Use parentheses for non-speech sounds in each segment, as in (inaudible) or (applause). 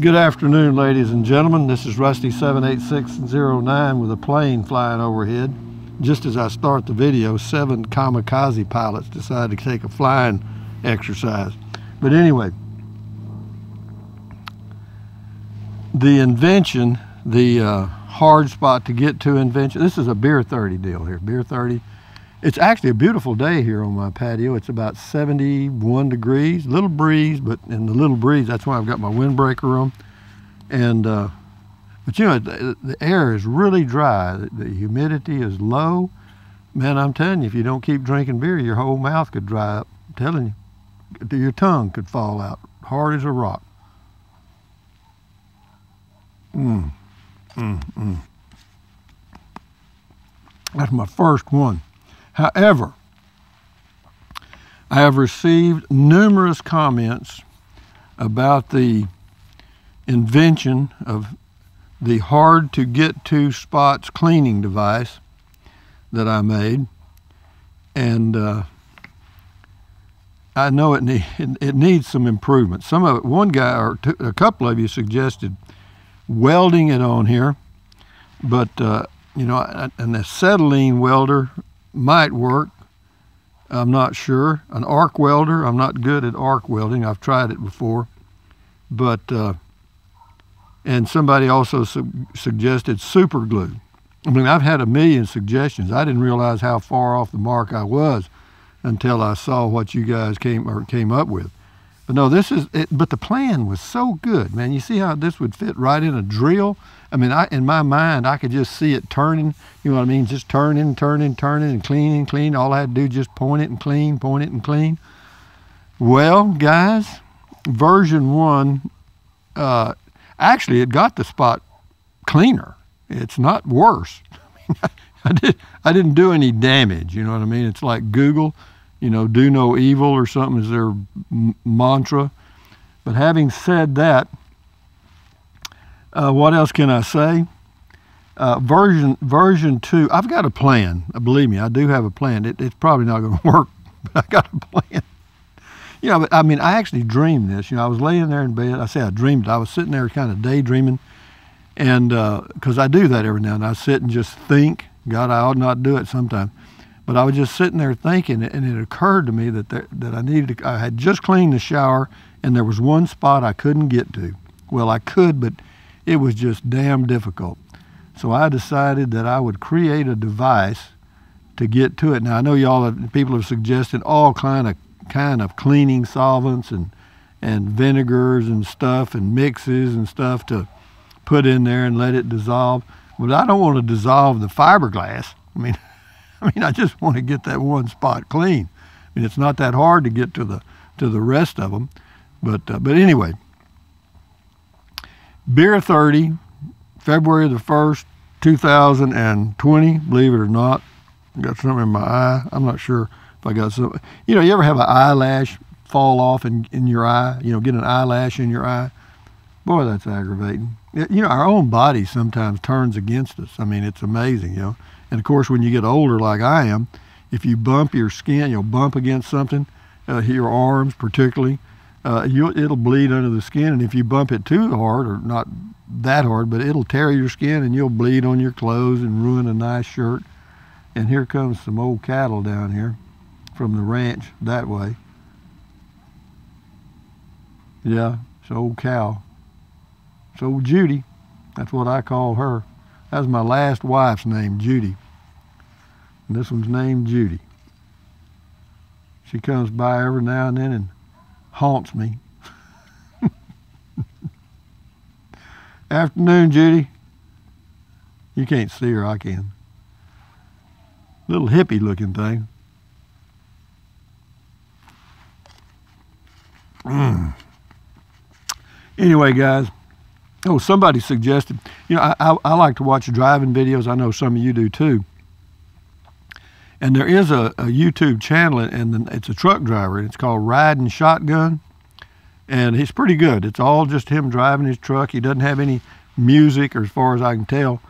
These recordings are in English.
Good afternoon, ladies and gentlemen. This is Rusty 78609 with a plane flying overhead. Just as I start the video, seven kamikaze pilots decided to take a flying exercise. But anyway, the invention, the uh, hard spot to get to invention, this is a beer 30 deal here. Beer 30 it's actually a beautiful day here on my patio. It's about 71 degrees, little breeze, but in the little breeze, that's why I've got my windbreaker on. And, uh, but you know, the, the, air is really dry. The, the, humidity is low. Man, I'm telling you, if you don't keep drinking beer, your whole mouth could dry up. I'm telling you, your tongue could fall out, hard as a rock. Mmm, mmm, mmm. That's my first one. However, I have received numerous comments about the invention of the hard to get to spots cleaning device that I made. And uh, I know it, need, it, needs some improvement. Some of it, one guy or two, a couple of you suggested welding it on here, but uh, you know, an acetylene welder might work. I'm not sure. An arc welder, I'm not good at arc welding. I've tried it before. But, uh, and somebody also su suggested super glue. I mean, I've had a million suggestions. I didn't realize how far off the mark I was until I saw what you guys came or came up with. But no, this is it, but the plan was so good, man. You see how this would fit right in a drill? I mean, I, in my mind, I could just see it turning, you know what I mean? Just turning, turning, turning, and cleaning, clean. All I had to do just point it and clean, point it and clean. Well, guys, version one, uh, actually, it got the spot cleaner. It's not worse. (laughs) I, did, I didn't do any damage, you know what I mean? It's like Google you know, do no evil or something is their mantra. But having said that, uh, what else can I say? Uh, version version two, I've got a plan. Uh, believe me, I do have a plan. It, it's probably not going (laughs) to work, but I got a plan. You know, but I mean, I actually dreamed this. You know, I was laying there in bed. I say I dreamed. I was sitting there kind of daydreaming, and because uh, I do that every now and then, I sit and just think. God, I ought not do it sometimes. But I was just sitting there thinking, and it occurred to me that there, that I needed. To, I had just cleaned the shower, and there was one spot I couldn't get to. Well, I could, but it was just damn difficult. So I decided that I would create a device to get to it. Now I know y'all have, people have suggested all kind of kind of cleaning solvents and and vinegars and stuff and mixes and stuff to put in there and let it dissolve. But I don't want to dissolve the fiberglass. I mean. (laughs) I mean, I just want to get that one spot clean. I mean, it's not that hard to get to the to the rest of them, but uh, but anyway. Beer 30, February the first, 2020. Believe it or not, I got something in my eye. I'm not sure if I got some. You know, you ever have an eyelash fall off in, in your eye? You know, get an eyelash in your eye. Boy, that's aggravating. you know, our own body sometimes turns against us. I mean, it's amazing. You know, and of course, when you get older, like I am, if you bump your skin, you'll bump against something, uh, your arms particularly, uh, it'll bleed under the skin. And if you bump it too hard, or not that hard, but it'll tear your skin and you'll bleed on your clothes and ruin a nice shirt. And here comes some old cattle down here from the ranch that way. Yeah, it's old cow. It's old Judy. That's what I call her. That's my last wife's name, Judy. And this one's named Judy. She comes by every now and then and haunts me. (laughs) Afternoon, Judy. You can't see her, I can. Little hippie looking thing. Mm. Anyway, guys. Oh, somebody suggested, you know, I, I, I like to watch driving videos. I know some of you do too. And there is a, a YouTube channel, and it's a truck driver. And it's called Riding Shotgun, and he's pretty good. It's all just him driving his truck. He doesn't have any music, or as far as I can tell.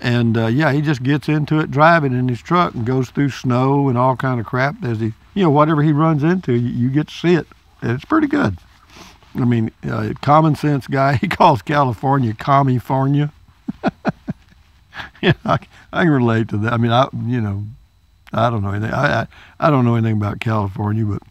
And uh, yeah, he just gets into it driving in his truck and goes through snow and all kind of crap. As he, you know, whatever he runs into, you, you get to see it. And it's pretty good. I mean, uh, common sense guy. (laughs) He calls California California. (laughs) yeah, I, I, can relate to that. I mean, I you know, I don't know anything. I I, I don't know anything about California, but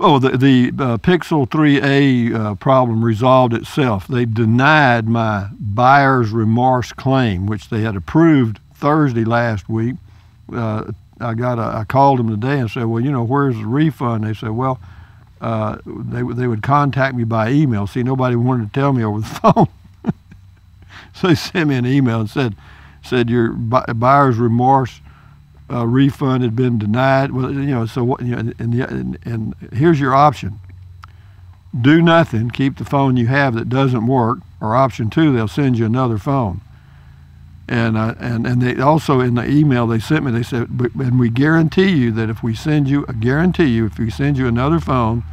oh, the the uh, Pixel 3a uh, problem resolved itself. They denied my buyer's remorse claim, which they had approved Thursday last week. Uh, I got a, I called them today and said, well, you know, where's the refund? They said, well, uh, they they would contact me by email. See, nobody wanted to tell me over the (laughs) phone, so they sent me an email and said said your buyer's remorse uh, refund had been denied. Well, you know, so what? You know, and, and, and here's your option: do nothing, keep the phone you have that doesn't work, or option two, they'll send you another phone. And, uh, and, and they also in the email they sent me, they said, and we guarantee you that if we send you, I guarantee you, if we send you another phone,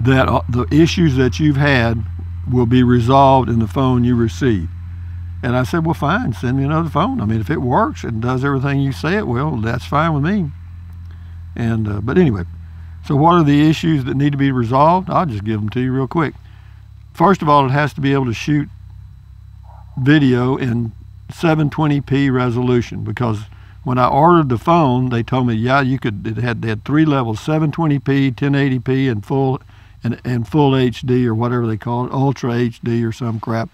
that uh, the issues that you've had will be resolved in the phone you receive. And I said, well, fine, send me another phone. I mean, if it works and does everything you say it will, that's fine with me. And uh, but anyway, so what are the issues that need to be resolved? I'll just give them to you real quick. First of all, it has to be able to shoot video in 720p resolution because when I ordered the phone, they told me, yeah, you could. It had they had three levels: 720p, 1080p, and full and, and full HD or whatever they call it, ultra HD or some crap.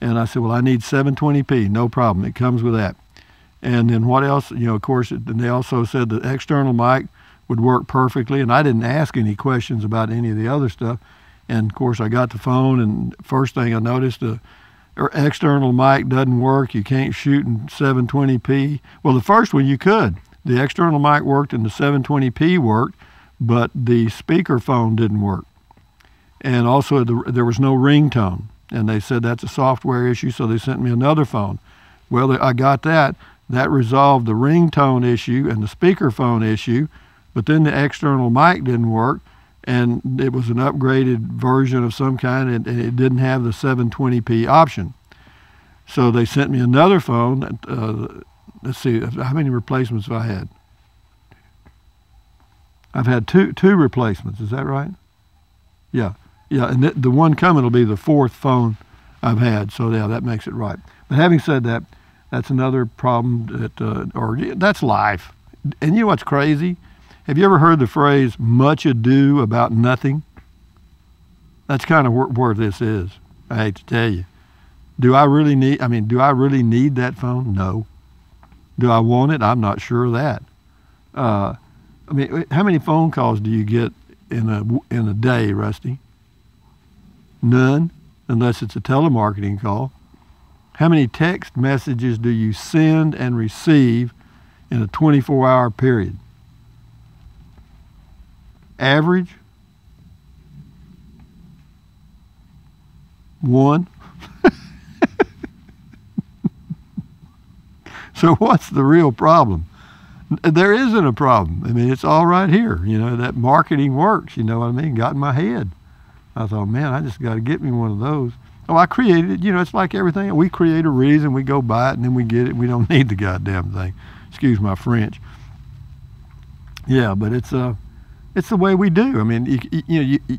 And I said, well, I need 720p, no problem. It comes with that. And then what else? You know, of course, it, they also said the external mic would work perfectly, and I didn't ask any questions about any of the other stuff. And of course, I got the phone, and first thing I noticed, the external mic doesn't work. You can't shoot in 720p. Well, the first one you could. The external mic worked and the 720p worked, but the speakerphone didn't work. And also, the, there was no ringtone. And they said that's a software issue, so they sent me another phone. Well, I got that. That resolved the ringtone issue and the speakerphone issue, but then the external mic didn't work and it was an upgraded version of some kind, and, it didn't have the 720p option. So they sent me another phone. Uh, let's see, how many replacements have I had? I've had two two replacements. Is that right? Yeah, yeah, and th- the one coming will be the fourth phone I've had. So yeah, that makes it right. But having said that, that's another problem that, uh, or that's life. And you know what's crazy? Have you ever heard the phrase much ado about nothing? That's kind of where, this is. I hate to tell you. Do I really need, I mean, do I really need that phone? No. Do I want it? I'm not sure of that. Uh, I mean, how many phone calls do you get in a, in a day, Rusty? None, unless it's a telemarketing call. How many text messages do you send and receive in a 24 hour period? Average, one. (laughs) so what's the real problem? There isn't a problem. I mean, it's all right here. You know, that marketing works. You know what I mean? Got in my head. I thought, man, I just got to get me one of those. Oh, I created it. You know, it's like everything. We create a reason, we go buy it, and then we get it. We don't (laughs) need the goddamn thing. Excuse my French. Yeah, but it's uh, it's the way we do. I mean, you, you know, you, you,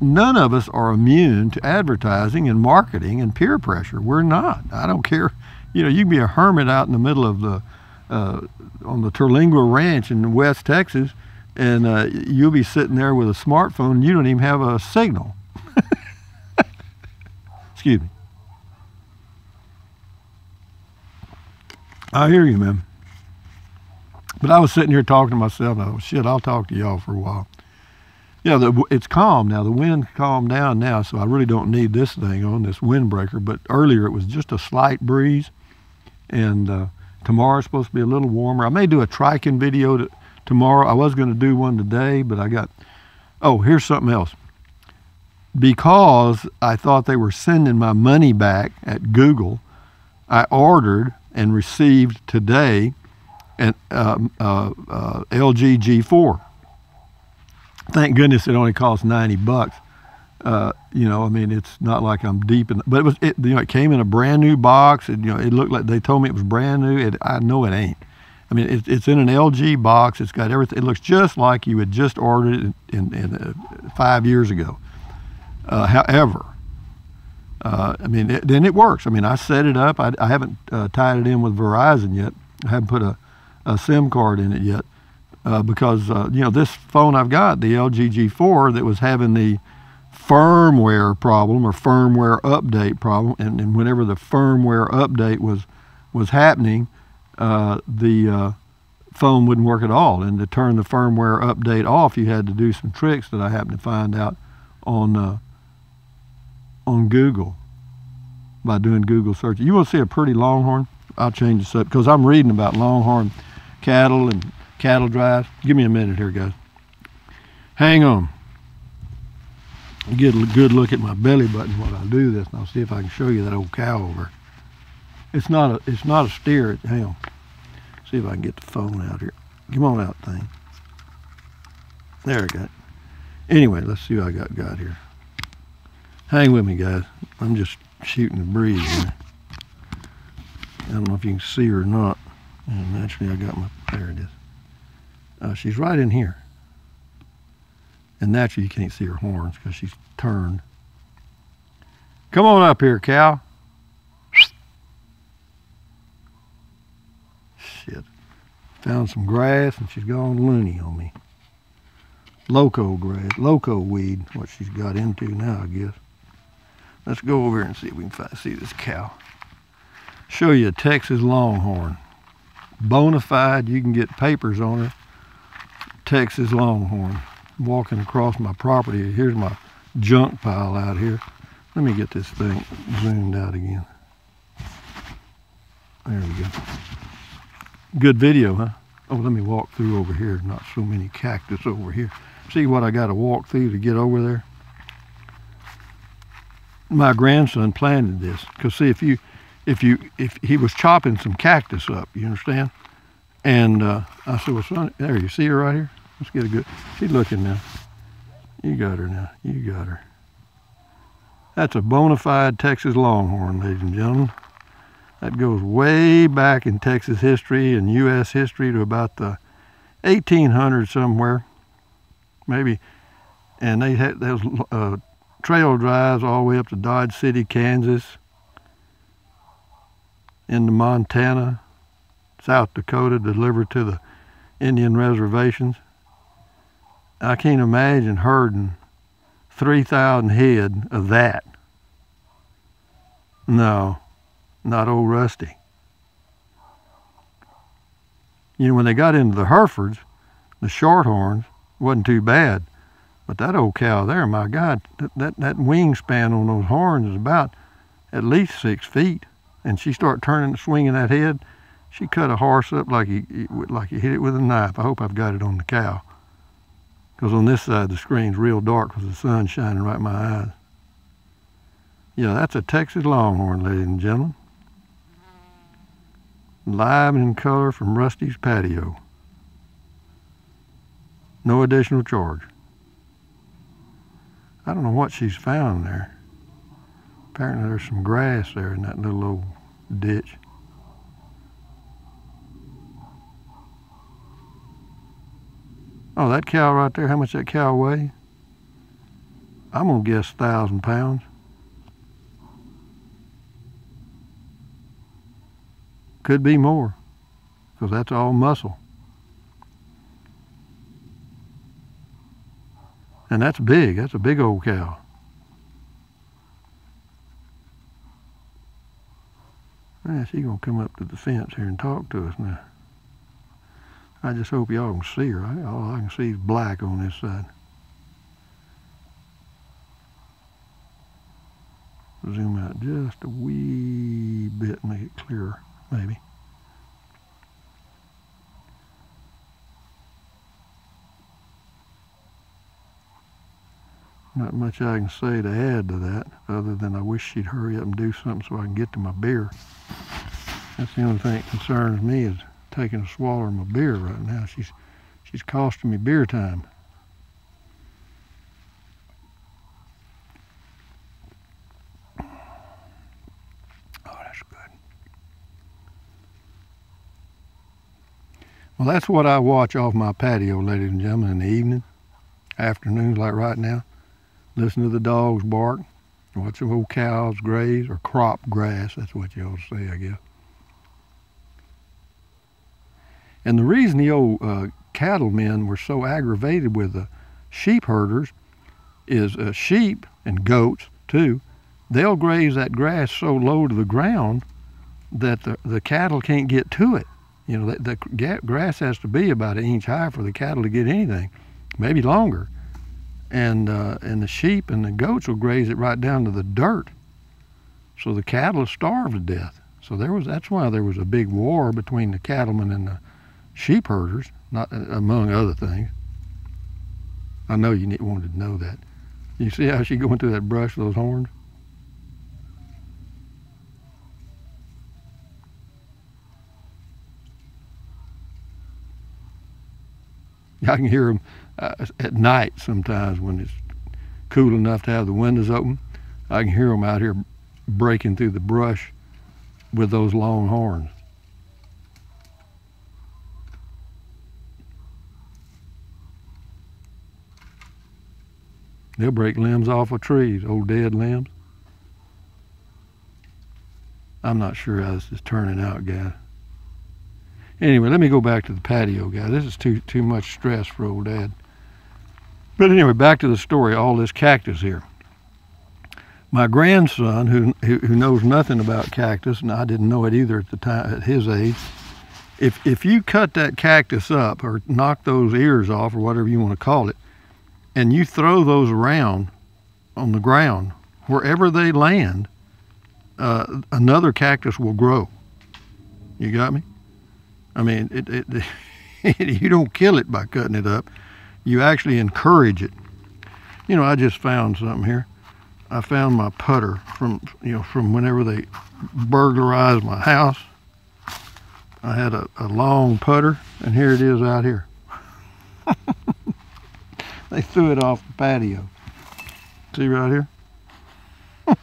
none of us are immune to advertising and marketing and peer pressure. We're not. I don't care. You know, you can be a hermit out in the middle of the uh, on the Terlingua Ranch in West Texas, and uh, you'll be sitting there with a smartphone. You don't even have a signal. (laughs) Excuse me. I hear you, man. But I was sitting here talking to myself, and I shit, I'll talk to y'all for a while. Yeah, the, it's calm now. The wind calmed down now, so I really don't need this thing on, this windbreaker. But earlier it was just a slight breeze, and uh, tomorrow's supposed to be a little warmer. I may do a triking video to, tomorrow. I was going to do one today, but I got, oh, here's something else. Because I thought they were sending my money back at Google, I ordered and received today an uh, uh, uh, LG G4. Thank goodness it only costs 90 bucks. Uh, you know, I mean, it's not like I'm deep in, but it was, it, you know, it came in a brand new box. And, you know, it looked like they told me it was brand new. It, I know it ain't. I mean, it, it's in an LG box. It's got everything. It looks just like you had just ordered it in, in, uh, five years ago. Uh, however, uh, I mean, it, then it works. I mean, I set it up. I, I haven't uh, tied it in with Verizon yet. I haven't put a, a SIM card in it yet uh, because uh, you know this phone I've got, the LG G4, that was having the firmware problem or firmware update problem, and, and whenever the firmware update was was happening, uh, the uh, phone wouldn't work at all. And to turn the firmware update off, you had to do some tricks that I happened to find out on uh, on Google by doing Google search. You will see a pretty longhorn. I'll change this up because I'm reading about longhorn cattle and cattle drives. Give me a minute here, guys. Hang on. Get a good look at my belly button while I do this, and I'll see if I can show you that old cow over. It's not a it's not a steer. Hang on. See if I can get the phone out here. Come on out, thing. There I got. Anyway, let's see what I got got here. Hang with me, guys. I'm just shooting the breeze here. I don't know if you can see her or not. And naturally, I got my, there it is. Uh, she's right in here. And naturally, you can't see her horns because she's turned. Come on up here, cow. Shit. Found some grass and she's gone loony on me. Loco grass, loco weed, what she's got into now, I guess. Let's go over here and see if we can find, see this cow. Show you a Texas Longhorn. Bona fide, you can get papers on her. Texas Longhorn. Walking across my property. Here's my junk pile out here. Let me get this thing zoomed out again. There we go. Good video, huh? Oh, let me walk through over here. Not so many cactus over here. See what I got to walk through to get over there? my grandson planted this because see if you if you if he was chopping some cactus up you understand and uh, i said well son there you see her right here let's get a good she's looking now you got her now you got her that's a bona fide texas longhorn ladies and gentlemen that goes way back in texas history and us history to about the 1800s somewhere maybe and they had those uh, trail drives all the way up to Dodge City, Kansas, into Montana, South Dakota, delivered to the Indian reservations. I can't imagine herding 3,000 head of that. No, not old Rusty. You know, when they got into the Herefords, the Shorthorns wasn't too bad. But that old cow there, my God, that, that, that wingspan on those horns is about at least six feet. And she started turning, swinging that head. She cut a horse up like he, like he hit it with a knife. I hope I've got it on the cow. Because on this side the screen's real dark with the sun shining right in my eyes. Yeah, that's a Texas Longhorn, ladies and gentlemen. Live and in color from Rusty's patio. No additional charge. I don't know what she's found there. Apparently there's some grass there in that little old ditch. Oh, that cow right there, how much that cow weigh? I'm gonna guess thousand pounds. Could be more, because that's all muscle. And that's big. That's a big old cow. Yeah, she's going to come up to the fence here and talk to us now. I just hope y'all can see her. all I can see is black on this side. Zoom out just a wee bit, make it clearer, maybe. not much I can say to add to that other than I wish she'd hurry up and do something so I can get to my beer. That's the only thing that concerns me is taking a swallow of my beer right now. She's she's costing me beer time. Well, that's what I watch off my patio, ladies and gentlemen, in the evening, afternoons like right now. Listen to the dogs bark, watch the old cows graze or crop grass. That's what you ought to say, I guess. And the reason the old uh, cattlemen were so aggravated with the sheep herders is uh, sheep and goats too. They'll graze that grass so low to the ground that the, the cattle can't get to it. You know, the, the grass has to be about an inch high for the cattle to get anything, maybe longer. And uh, and the sheep and the goats will graze it right down to the dirt. So the cattle starve to death. So there was that's why there was a big war between the cattlemen and the sheep herders, not uh, among other things. I know you wanted to know that. You see how she going through that brush with those horns? I can hear them uh, at night sometimes when it's cool enough to have the windows open. I can hear them out here breaking through the brush with those long horns. They'll break limbs off of trees, old dead limbs. I'm not sure how this is turning out, guys. Anyway, let me go back to the patio, guy. This is too too much stress for old dad. But anyway, back to the story. All this cactus here. My grandson, who who knows nothing about cactus, and I didn't know it either at the time at his age. If if you cut that cactus up or knock those ears off or whatever you want to call it, and you throw those around on the ground, wherever they land, uh, another cactus will grow. You got me? I mean, it, it, (laughs) you don't kill it by cutting it up. You actually encourage it. You know, I just found something here. I found my putter from, you know, from whenever they burglarized my house. I had a, a long putter, and here it is out here. (laughs) they threw it off the patio. See right here? (laughs)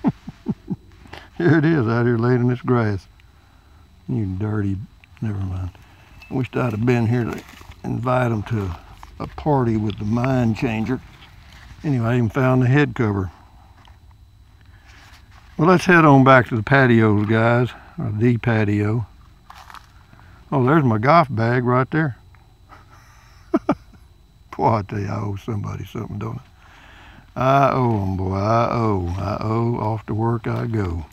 here it is out here laid in this grass. You dirty, never mind. Wished I'd have been here to invite them to a party with the mind changer. Anyway, I even found the head cover. Well, let's head on back to the patios, guys, or the patio. Oh, there's my golf bag right there. (laughs) boy, I tell you, I owe somebody something, don't I? I owe them, boy. I owe. I owe. Off to work I go.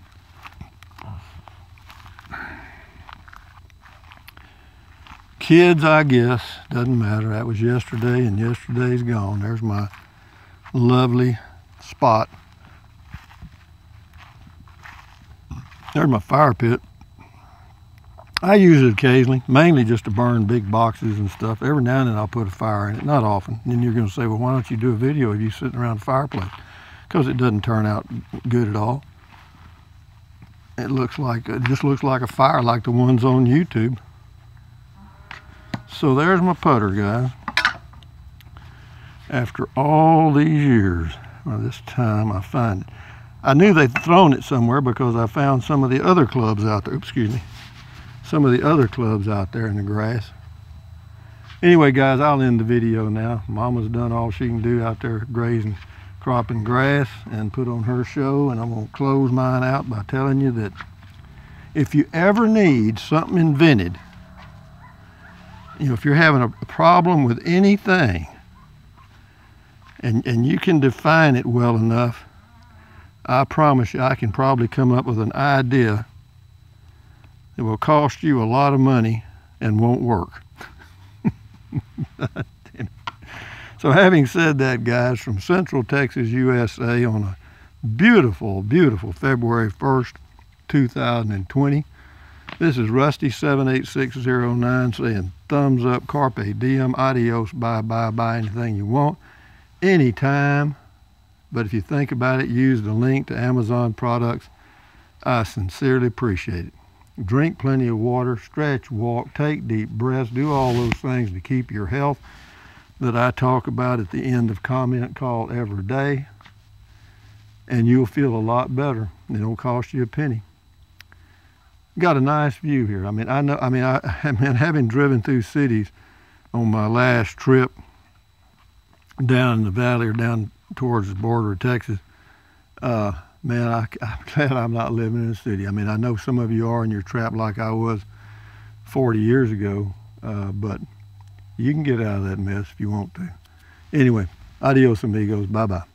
Kids, I guess, doesn't matter. That was yesterday, and yesterday's gone. There's my lovely spot. There's my fire pit. I use it occasionally, mainly just to burn big boxes and stuff. Every now and then I'll put a fire in it, not often. Then you're going to say, well, why don't you do a video of you sitting around the fireplace? Because it doesn't turn out good at all. It looks like, it just looks like a fire like the ones on YouTube. So there's my putter, guys. After all these years, well, this time I find it. I knew they'd thrown it somewhere because I found some of the other clubs out there. Oops, excuse me. Some of the other clubs out there in the grass. Anyway, guys, I'll end the video now. Mama's done all she can do out there grazing, cropping grass and put on her show. And I'm going to close mine out by telling you that if you ever need something invented you know, if you're having a problem with anything and, and you can define it well enough, I promise you I can probably come up with an idea that will cost you a lot of money and won't work. (laughs) so having said that, guys, from Central Texas, USA on a beautiful, beautiful February 1st, 2020, this is Rusty78609 saying thumbs up, carpe diem, adios, bye, bye, buy anything you want, anytime. But if you think about it, use the link to Amazon products. I sincerely appreciate it. Drink plenty of water, stretch, walk, take deep breaths, do all those things to keep your health that I talk about at the end of comment call every day. And you'll feel a lot better. It'll cost you a penny. Got a nice view here. I mean, I know. I mean, I, (laughs) I mean, having driven through cities on my last trip down in the valley or down towards the border of Texas, uh, man, I, (laughs) I'm glad I'm not living in a city. I mean, I know some of you are and you're trapped like I was 40 years ago, uh, but you can get out of that mess if you want to. Anyway, adios amigos. Bye bye.